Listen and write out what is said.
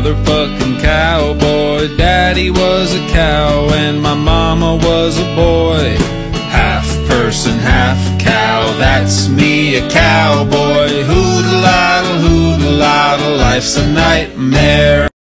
motherfucking cowboy. Daddy was a cow and my mama was a boy. Half person, half cow, that's me, a cowboy. Hoodle-idle, hoodle-idle, life's a nightmare.